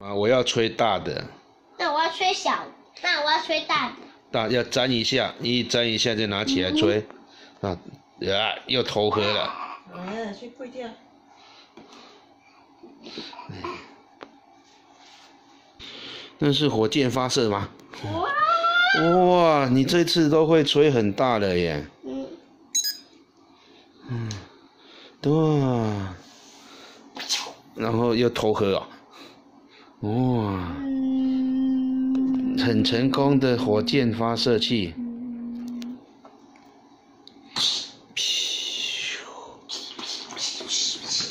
啊，我要吹大的，那我要吹小，那我要吹大的。大要粘一下，一粘一下就拿起来吹，啊，呀，又投河了。哎，去跪掉。那是火箭发射吗？哇，哇，你这次都会吹很大的耶。嗯，哇，然后又投河哦。哇，很成功的火箭发射器。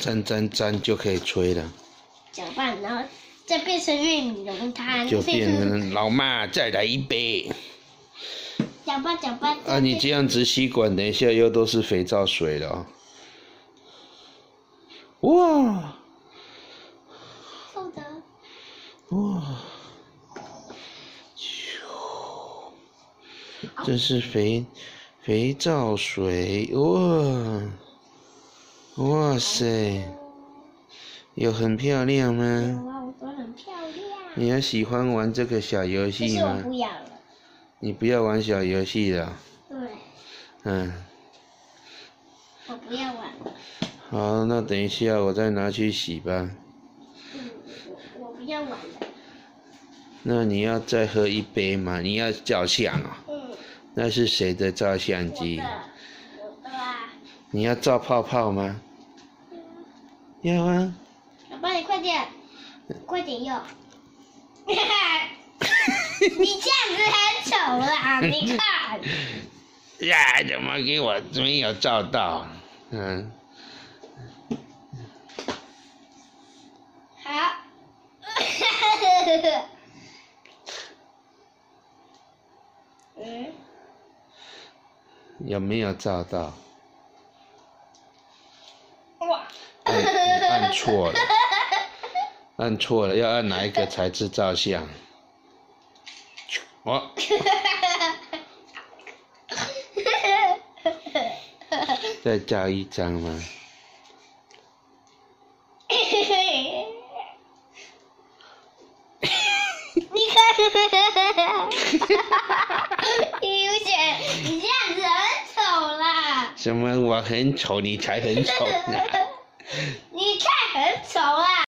沾沾沾就可以吹了，搅拌，然后再变成玉米浓汤，就变成老妈再来一杯。搅拌搅拌。啊，你这样子吸管，等一下又都是肥皂水了。哇厚的，哇，这是肥肥皂水哇，哇塞，有很漂亮吗？哇，我说很漂亮。你还喜欢玩这个小游戏吗不？要了。你不要玩小游戏了，对，嗯，我不要玩了。好，那等一下我再拿去洗吧。那你要再喝一杯吗？你要照相啊、嗯，那是谁的照相我机？的，我的啊。你要照泡泡吗？要啊。爸爸，你快点，快点用。你这样子很丑啦！你看，呀，怎么给我没有照到？嗯，嗯，有没有照到？哇！按按错了，按错了，要按哪一个才是照相？哦，再照一张吗？哈哈哈哈哈哈，悠悠姐，你这样子很丑啦，什么？我很丑你才很丑呢，你才很丑啊。